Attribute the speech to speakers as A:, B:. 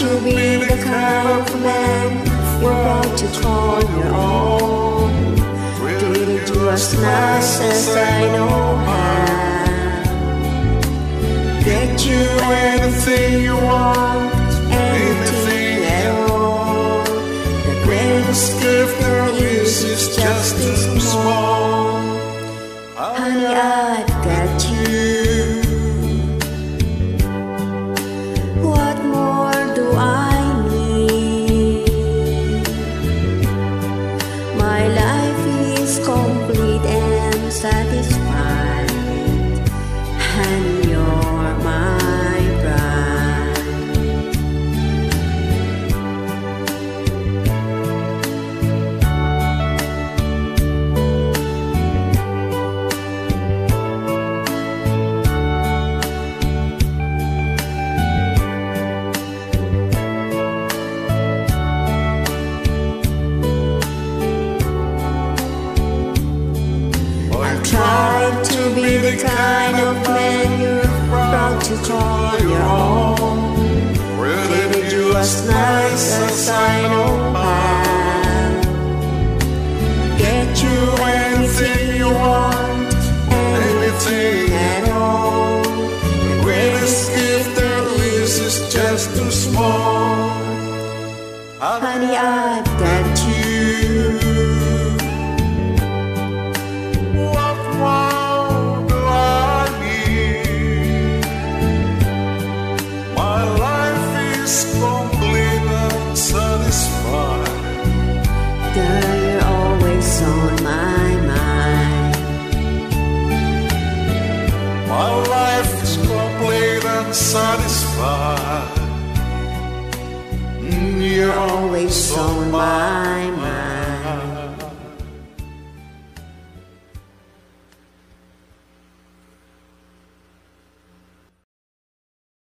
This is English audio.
A: To be the kind of man you're bound to call your own. Treated you as nice as I know how. Get you anything you want, anything at all. The greatest gift there is is just as small. Honey, I to call your own. Treated you as nice as I know how. Get you anything you want, anything at all. The greatest gift there is is just too small. Honey, I've
B: My life is complete and satisfied.
A: You're always on my mind.